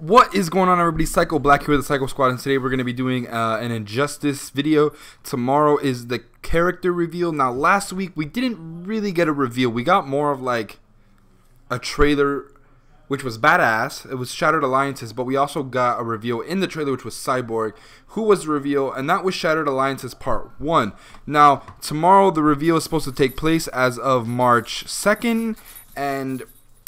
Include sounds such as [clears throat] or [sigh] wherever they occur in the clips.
What is going on, everybody? Psyko Black here with the Psyko Squad, and today we're going to be doing uh, an Injustice video. Tomorrow is the character reveal. Now, last week we didn't really get a reveal. We got more of like a trailer, which was badass. It was Shattered Alliances, but we also got a reveal in the trailer, which was Cyborg, who was the reveal, and that was Shattered Alliances Part 1. Now, tomorrow the reveal is supposed to take place as of March 2nd, and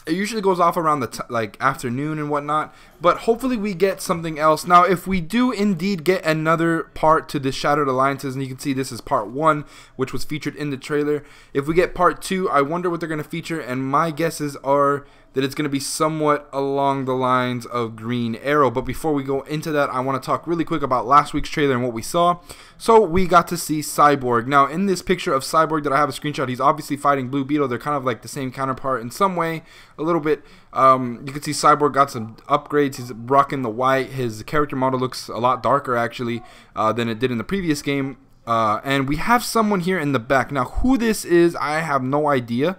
it usually goes off around the like afternoon and whatnot but hopefully we get something else now if we do indeed get another part to the shattered alliances and you can see this is part one which was featured in the trailer if we get part two i wonder what they're going to feature and my guesses are that it's going to be somewhat along the lines of Green Arrow. But before we go into that, I want to talk really quick about last week's trailer and what we saw. So we got to see Cyborg. Now, in this picture of Cyborg that I have a screenshot, he's obviously fighting Blue Beetle. They're kind of like the same counterpart in some way, a little bit. Um, you can see Cyborg got some upgrades. He's rocking the white. His character model looks a lot darker, actually, uh, than it did in the previous game. Uh, and we have someone here in the back. Now, who this is, I have no idea.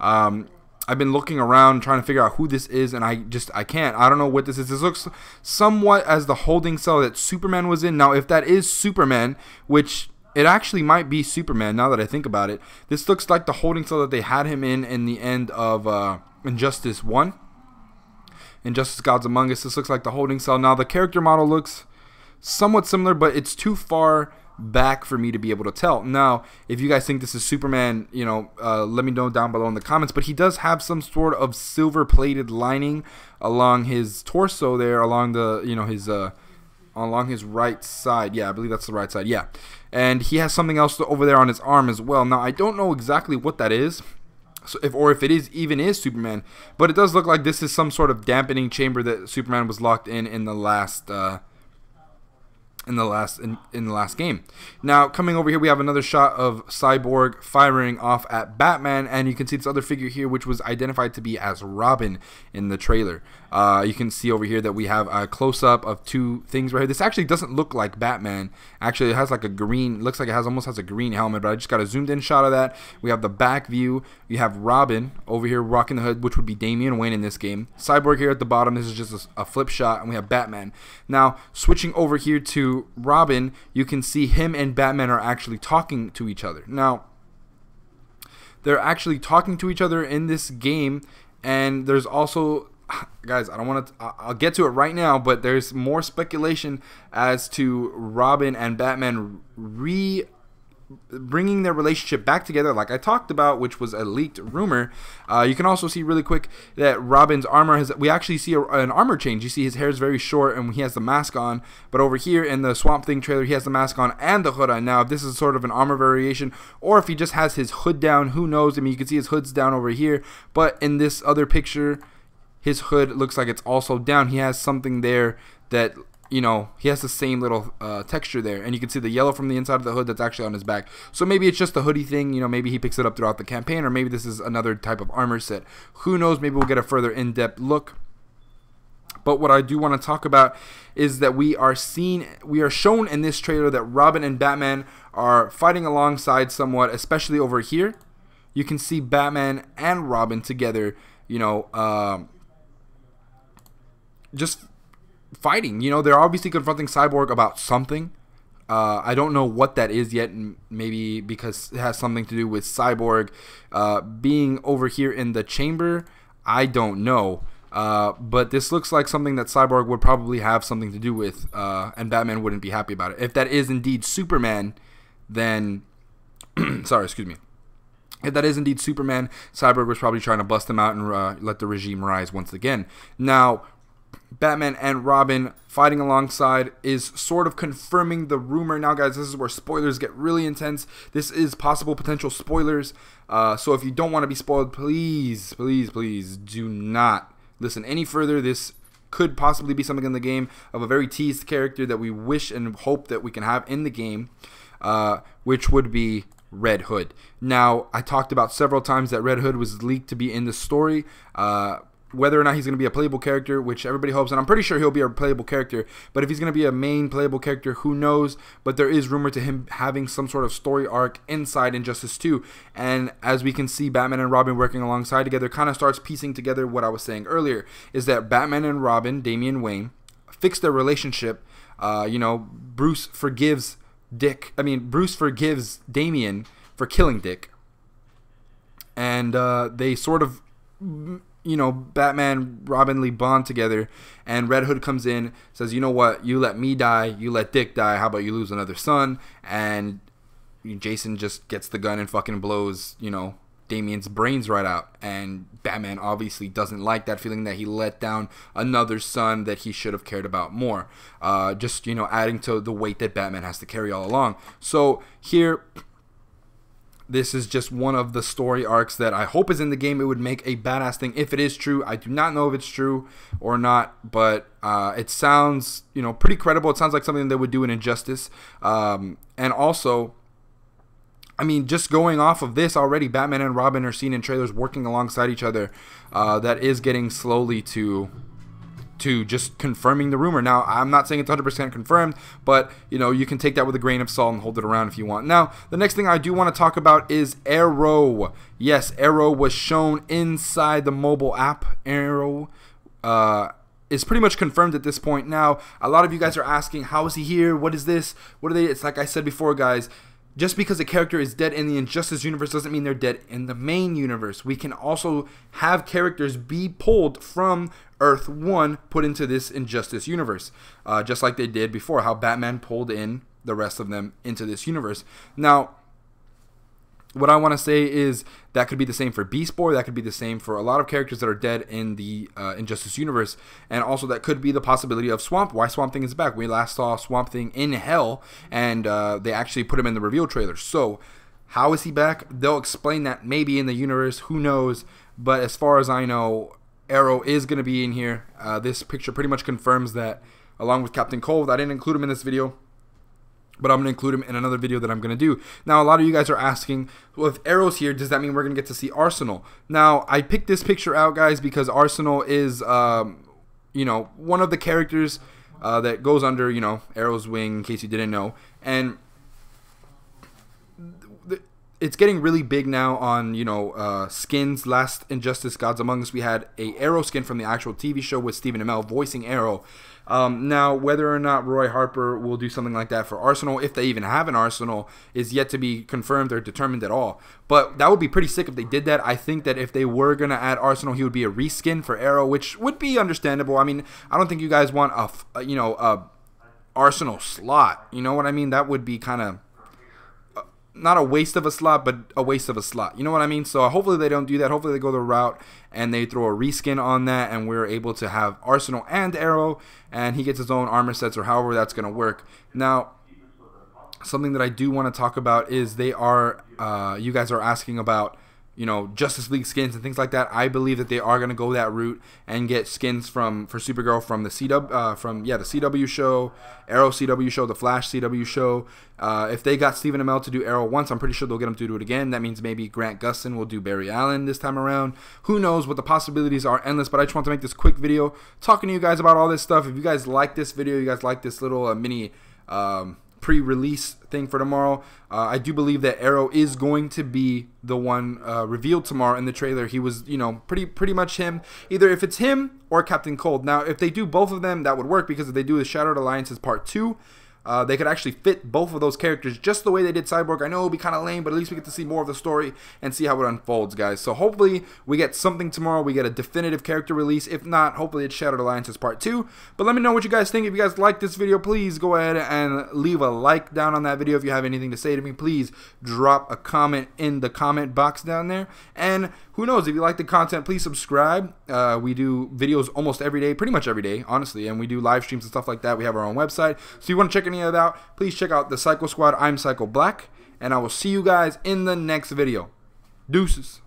Um, I've been looking around trying to figure out who this is, and I just I can't. I don't know what this is. This looks somewhat as the holding cell that Superman was in. Now, if that is Superman, which it actually might be Superman now that I think about it, this looks like the holding cell that they had him in in the end of uh, Injustice One. Injustice Gods Among Us. This looks like the holding cell. Now the character model looks somewhat similar, but it's too far back for me to be able to tell. Now, if you guys think this is Superman, you know, uh, let me know down below in the comments. But he does have some sort of silver-plated lining along his torso there, along the, you know, his uh, along his right side. Yeah, I believe that's the right side. Yeah, and he has something else over there on his arm as well. Now, I don't know exactly what that is. So if, or if it is even is Superman, but it does look like this is some sort of dampening chamber that Superman was locked in in the last uh, in the last in, in the last game. Now coming over here we have another shot of Cyborg firing off at Batman and you can see this other figure here which was identified to be as Robin in the trailer. Uh, you can see over here that we have a close-up of two things right here. This actually doesn't look like Batman. Actually, it has like a green, looks like it has almost has a green helmet, but I just got a zoomed-in shot of that. We have the back view. We have Robin over here rocking the hood, which would be Damian Wayne in this game. Cyborg here at the bottom. This is just a, a flip shot, and we have Batman. Now, switching over here to Robin, you can see him and Batman are actually talking to each other. Now, they're actually talking to each other in this game, and there's also guys, I don't want to. I'll get to it right now, but there's more speculation as to Robin and Batman re bringing their relationship back together like I talked about which was a leaked rumor uh, you can also see really quick that Robin's armor has we actually see a, an armor change. You see his hair is very short and he has the mask on but over here in the Swamp Thing trailer he has the mask on and the hood on. Now if this is sort of an armor variation or if he just has his hood down who knows? I mean you can see his hood's down over here but in this other picture his hood looks like it's also down. He has something there that you know he has the same little uh, texture there, and you can see the yellow from the inside of the hood that's actually on his back. So maybe it's just a hoodie thing. You know, maybe he picks it up throughout the campaign, or maybe this is another type of armor set. Who knows? Maybe we'll get a further in-depth look. But what I do want to talk about is that we are seen, we are shown in this trailer that Robin and Batman are fighting alongside somewhat, especially over here. You can see Batman and Robin together, you know, um, just fighting. You know, they're obviously confronting Cyborg about something. Uh, I don't know what that is yet. Maybe because it has something to do with Cyborg uh, being over here in the chamber. I don't know. Uh, but this looks like something that Cyborg would probably have something to do with, uh, and Batman wouldn't be happy about it. If that is indeed Superman, then [clears throat] sorry, excuse me. If that is indeed Superman, Cyborg was probably trying to bust him out and uh, let the regime rise once again. Now, Batman and Robin fighting alongside is sort of confirming the rumor. Now, guys, this is where spoilers get really intense. This is possible potential spoilers. Uh, so if you don't want to be spoiled, please, please, please do not listen any further. This could possibly be something in the game of a very teased character that we wish and hope that we can have in the game, uh, which would be Red Hood. Now, I talked about several times that Red Hood was leaked to be in the story. Uh, whether or not he's going to be a playable character, which everybody hopes, and I'm pretty sure he'll be a playable character. But if he's going to be a main playable character, who knows? But there is rumor to him having some sort of story arc inside Injustice 2. And as we can see, Batman and Robin working alongside together kind of starts piecing together what I was saying earlier is that Batman and Robin, Damian Wayne, fix their relationship. Uh, you know, Bruce forgives Dick. I mean, Bruce forgives Damian for killing Dick. And uh, they sort of you know, Batman, Robin Lee bond together, and Red Hood comes in, says, "You know what? You let me die. You let Dick die. How about you lose another son?" And Jason just gets the gun and fucking blows, you know, Damian's brains right out. And Batman obviously doesn't like that feeling that he let down another son that he should have cared about more. Uh, just, you know, adding to the weight that Batman has to carry all along. So here, this is just one of the story arcs that I hope is in the game. It would make a badass thing if it is true. I do not know if it's true or not, but uh, it sounds, you know, pretty credible. It sounds like something they would do in Injustice. Um, and also, I mean, just going off of this already, Batman and Robin are seen in trailers working alongside each other. Uh, that is getting slowly to to just confirming the rumor. Now, I'm not saying it's 100% confirmed, but you know, you can take that with a grain of salt and hold it around if you want. Now, the next thing I do want to talk about is Arrow. Yes, Arrow was shown inside the mobile app. Arrow uh, is pretty much confirmed at this point. Now, a lot of you guys are asking, how is he here? What is this? What are they? It's like I said before, guys just because a character is dead in the Injustice universe doesn't mean they're dead in the main universe. We can also have characters be pulled from Earth 1 put into this Injustice universe, uh, just like they did before, how Batman pulled in the rest of them into this universe. Now, what I want to say is that could be the same for Beast Boy. That could be the same for a lot of characters that are dead in the uh, Injustice universe, and also that could be the possibility of Swamp. Why Swamp Thing is back? We last saw Swamp Thing in Hell, and uh, they actually put him in the reveal trailer. So, how is he back? They'll explain that maybe in the universe. Who knows? But as far as I know, Arrow is going to be in here. Uh, this picture pretty much confirms that, along with Captain Cold. I didn't include him in this video but I'm going to include him in another video that I'm going to do. Now, a lot of you guys are asking, well, if Arrow's here, does that mean we're going to get to see Arsenal? Now, I picked this picture out, guys, because Arsenal is, um, you know, one of the characters uh, that goes under, you know, Arrow's wing, in case you didn't know. And it's getting really big now on you know uh, skins. Last Injustice Gods Among Us, we had a Arrow skin from the actual TV show with Stephen Amell voicing Arrow. Um, now, whether or not Roy Harper will do something like that for Arsenal, if they even have an Arsenal, is yet to be confirmed or determined at all. But that would be pretty sick if they did that. I think that if they were gonna add Arsenal, he would be a reskin for Arrow, which would be understandable. I mean, I don't think you guys want a you know a Arsenal slot. You know what I mean? That would be kind of not a waste of a slot, but a waste of a slot. You know what I mean? So hopefully they don't do that. Hopefully they go the route and they throw a reskin on that, and we're able to have Arsenal and Arrow, and he gets his own armor sets or however that's going to work. Now, something that I do want to talk about is they are, uh, you guys are asking about you know Justice League skins and things like that. I believe that they are going to go that route and get skins from for Supergirl from the CW uh, from yeah the CW show, Arrow CW show, the Flash CW show. Uh, if they got Stephen Amell to do Arrow once, I'm pretty sure they'll get him to do it again. That means maybe Grant Gustin will do Barry Allen this time around. Who knows? What the possibilities are endless. But I just want to make this quick video talking to you guys about all this stuff. If you guys like this video, you guys like this little uh, mini. Um, pre-release thing for tomorrow. Uh, I do believe that Arrow is going to be the one uh, revealed tomorrow in the trailer. He was, you know, pretty pretty much him. Either if it's him or Captain Cold. Now, if they do both of them, that would work because if they do the Shattered Alliances Part Two, uh, they could actually fit both of those characters just the way they did Cyborg. I know it'll be kind of lame, but at least we get to see more of the story and see how it unfolds, guys. So hopefully we get something tomorrow. We get a definitive character release. If not, hopefully it's Shattered Alliances Part 2. But let me know what you guys think. If you guys like this video, please go ahead and leave a like down on that video. If you have anything to say to me, please drop a comment in the comment box down there. And who knows, if you like the content, please subscribe. Uh, we do videos almost every day, pretty much every day, honestly, and we do live streams and stuff like that. We have our own website. So you want to check any that please check out the Psyko Squad. I'm Psyko Black, and I will see you guys in the next video. Deuces.